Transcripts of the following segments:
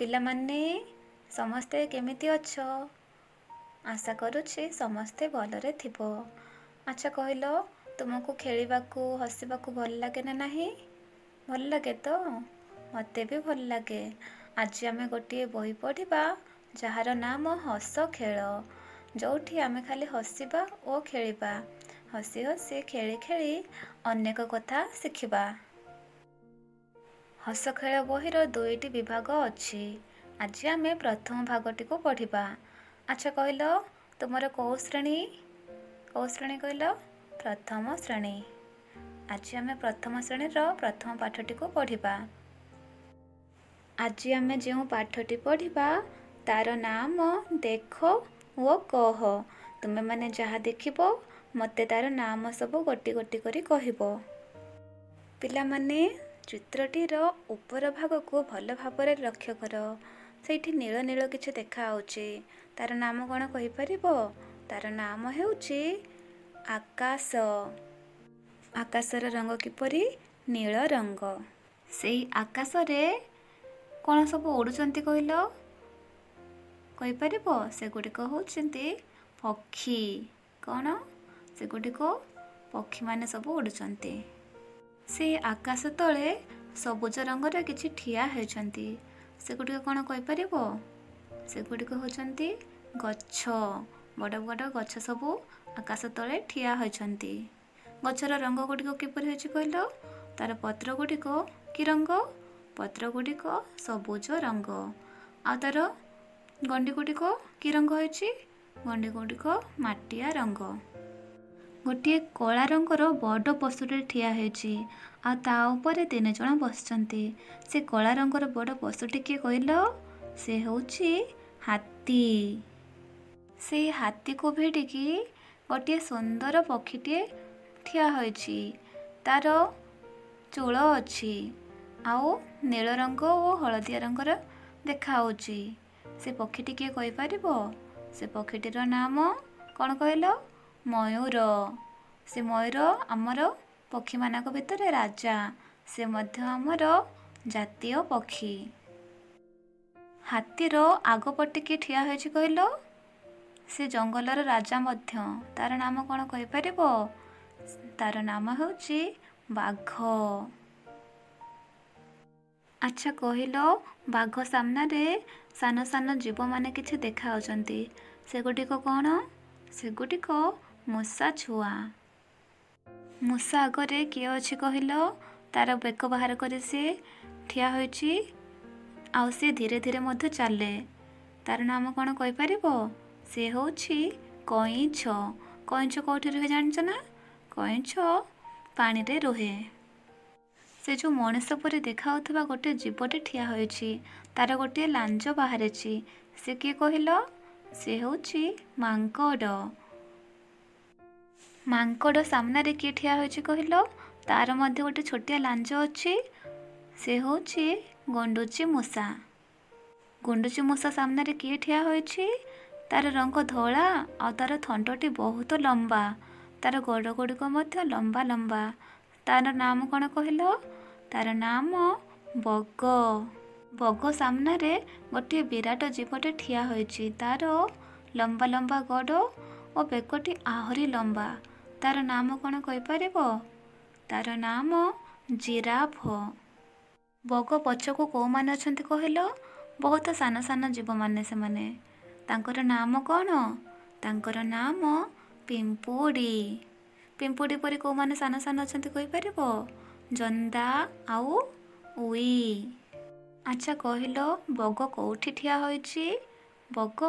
ପିଲାମାନେ ସମସ୍ତେ କେମିତି ଅଛ? ଆଶା କରୁଛି ସମସ୍ତେ ଭଲରେ ଥିବ। ଆଚ୍ଛା କହିଲ ତୁମକୁ ଖେଳିବାକୁ ହସିବାକୁ ଭଲ ଲାଗେ ନା ନାହିଁ? ଭଲ ଲାଗେ ତ? ମୋତେ ବି ଭଲ ଲାଗେ। ଆଜି ଆମେ ଗୋଟିଏ ବହି ପଢ଼ିବା ଯାହାର ନାମ ହସ ଖେଳ। ଯେଉଁଠି ଆମେ ଖାଲି ହସିବା ଓ ଖେଳିବା। ହସି ହସି ଖେଳି ଖେଳି ଅନେକ କଥା ଶିଖିବା। ହସ ଖେଳ ବହିର ଦୁଇଟି ବିଭାଗ ଅଛି। ଆଜି ଆମେ ପ୍ରଥମ ଭାଗଟିକୁ ପଢ଼ିବା। ଆଚ୍ଛା କହିଲ ତୁମର କେଉଁ ଶ୍ରେଣୀ? କେଉଁ ଶ୍ରେଣୀ କହିଲ? ପ୍ରଥମ ଶ୍ରେଣୀ। ଆଜି ଆମେ ପ୍ରଥମ ଶ୍ରେଣୀର ପ୍ରଥମ ପାଠଟିକୁ ପଢ଼ିବା। ଆଜି ଆମେ ଯେଉଁ ପାଠଟି ପଢ଼ିବା ତାର ନାମ ଦେଖ ଓ କହ। ତୁମେମାନେ ଯାହା ଦେଖିବ ମୋତେ ତାର ନାମ ସବୁ ଗୋଟି ଗୋଟି କରି କହିବ। ପିଲାମାନେ ଚିତ୍ରଟିର ଉପର ଭାଗକୁ ଭଲ ଭାବରେ ଲକ୍ଷ୍ୟ କର। ସେଇଠି ନୀଳ ନୀଳ କିଛି ଦେଖାହେଉଛି ତାର ନାମ କ'ଣ କହିପାରିବ? ତାର ନାମ ହେଉଛି ଆକାଶ। ଆକାଶର ରଙ୍ଗ କିପରି? ନୀଳ ରଙ୍ଗ। ସେଇ ଆକାଶରେ କ'ଣ ସବୁ ଉଡ଼ୁଛନ୍ତି କହିଲ? କହିପାରିବ? ସେଗୁଡ଼ିକ ହେଉଛନ୍ତି ପକ୍ଷୀ। କ'ଣ? ସେଗୁଡ଼ିକ ପକ୍ଷୀମାନେ ସବୁ ଉଡ଼ୁଛନ୍ତି। ସେ ଆକାଶ ତଳେ ସବୁଜ ରଙ୍ଗର କିଛି ଠିଆ ହୋଇଛନ୍ତି। ସେଗୁଡ଼ିକ କ'ଣ କହିପାରିବ? ସେଗୁଡ଼ିକ ହେଉଛନ୍ତି ଗଛ। ବଡ଼ ବଡ଼ ଗଛ ସବୁ ଆକାଶ ତଳେ ଠିଆ ହୋଇଛନ୍ତି। ଗଛର ରଙ୍ଗ ଗୁଡ଼ିକ କିପରି ହୋଇଛି କହିଲ? ତାର ପତ୍ର ଗୁଡ଼ିକ କି ରଙ୍ଗ? ପତ୍ର ଗୁଡ଼ିକ ସବୁଜ ରଙ୍ଗ। ଆଉ ତାର ଗଣ୍ଡି ଗୁଡ଼ିକ କି ରଙ୍ଗ ହୋଇଛି? ଗଣ୍ଡି ଗୁଡ଼ିକ ମାଟିଆ ରଙ୍ଗ। ଗୋଟିଏ କଳା ରଙ୍ଗର ବଡ଼ ପଶୁଟେ ଠିଆ ହେଇଛି। ଆଉ ତା ଉପରେ ତିନି ଜଣ ବସିଛନ୍ତି। ସେ କଳା ରଙ୍ଗର ବଡ଼ ପଶୁଟି କିଏ କହିଲ? ସେ ହେଉଛି ହାତୀ। ସେଇ ହାତୀକୁ ଭିଡ଼ିକି ଗୋଟିଏ ସୁନ୍ଦର ପକ୍ଷୀଟିଏ ଠିଆ ହୋଇଛି। ତାର ଚୂଳ ଅଛି। ଆଉ ନୀଳ ରଙ୍ଗ ଓ ହଳଦିଆ ରଙ୍ଗର ଦେଖାହେଉଛି ସେ ପକ୍ଷୀଟି କିଏ କହିପାରିବ? ସେ ପକ୍ଷୀଟିର ନାମ କ'ଣ କହିଲ? ମୟୂର। ସେ ମୟୂର ଆମର ପକ୍ଷୀମାନଙ୍କ ଭିତରେ ରାଜା। ସେ ମଧ୍ୟ ଆମର ଜାତୀୟ ପକ୍ଷୀ। ହାତୀର ଆଗପଟେ କିଏ ଠିଆ ହୋଇଛି କହିଲ? ସେ ଜଙ୍ଗଲର ରାଜା ମଧ୍ୟ। ତାର ନାମ କ'ଣ କହିପାରିବ? ତାର ନାମ ହେଉଛି ବାଘ। ଆଚ୍ଛା କହିଲ ବାଘ ସାମ୍ନାରେ ସାନ ସାନ ଜୀବମାନେ କିଛି ଦେଖାଯାଉଛନ୍ତି। ସେଗୁଡ଼ିକ କ'ଣ? ସେଗୁଡ଼ିକ ମୂଷା ଛୁଆ। ମୂଷା ଆଗରେ କିଏ ଅଛି କହିଲ? ତାର ବେକ ବାହାର କରି ସେ ଠିଆ ହୋଇଛି ଆଉ ସେ ଧୀରେ ଧୀରେ ମଧ୍ୟ ଚାଲେ। ତାର ନାମ କ'ଣ କହିପାରିବ? ସେ ହେଉଛି କଇଁଛ। କଇଁଛ କେଉଁଠି ରୁହେ ଜାଣିଛ ନା? କଇଁଛ ପାଣିରେ ରୁହେ। ସେ ଯେଉଁ ମଣିଷ ପରି ଦେଖାଯାଉଥିବା ଗୋଟେ ଜୀବଟେ ଠିଆ ହୋଇଛି। ତାର ଗୋଟିଏ ଲାଞ୍ଜ ବାହାରିଛି। ସେ କିଏ କହିଲ? ସେ ହେଉଛି ମାଙ୍କଡ଼। ମାଙ୍କଡ଼ ସାମ୍ନାରେ କିଏ ଠିଆ ହୋଇଛି କହିଲ? ତାର ମଧ୍ୟ ଗୋଟେ ଛୋଟିଆ ଲାଞ୍ଜ ଅଛି। ସେ ହେଉଛି ଗୁଣ୍ଡୁଚି ମୂଷା। ଗୁଣ୍ଡୁଚି ମୂଷା ସାମ୍ନାରେ କିଏ ଠିଆ ହୋଇଛି? ତାର ରଙ୍ଗ ଧଳା ଆଉ ତାର ଥଣ୍ଟଟି ବହୁତ ଲମ୍ବା। ତାର ଗୋଡ଼ ଗୁଡ଼ିକ ମଧ୍ୟ ଲମ୍ବା ଲମ୍ବା। ତାର ନାମ କ'ଣ କହିଲ? ତାର ନାମ ବଗ। ବଗ ସାମ୍ନାରେ ଗୋଟିଏ ବିରାଟ ଜୀବଟେ ଠିଆ ହୋଇଛି। ତାର ଲମ୍ବା ଲମ୍ବା ଗୋଡ଼ ଓ ବେକଟି ଆହୁରି ଲମ୍ବା। ତାର ନାମ କ'ଣ କହିପାରିବ? ତାର ନାମ ଜିରାଫ। ବଗ ପଛକୁ କେଉଁମାନେ ଅଛନ୍ତି କହିଲ? ବହୁତ ସାନ ସାନ ଜୀବମାନେ ସେମାନେ। ତାଙ୍କର ନାମ କ'ଣ? ତାଙ୍କର ନାମ ପିମ୍ପୁଡ଼ି। ପିମ୍ପୁଡ଼ି ପରି କେଉଁମାନେ ସାନ ସାନ ଅଛନ୍ତି କହିପାରିବ? ଜନ୍ଦା ଆଉ ଉଇ ଆଚ୍ଛା କହିଲ ବଗ କେଉଁଠି ଠିଆ ହୋଇଛି? ବଗ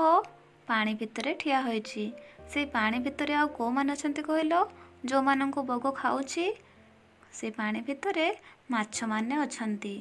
ପାଣି ଭିତରେ ଠିଆ ହୋଇଛି। ସେଇ ପାଣି ଭିତରେ ଆଉ କେଉଁମାନେ ଅଛନ୍ତି କହିଲ? ଯେଉଁମାନଙ୍କୁ ବଗ ଖାଉଛି ସେ ପାଣି ଭିତରେ ମାଛମାନେ ଅଛନ୍ତି।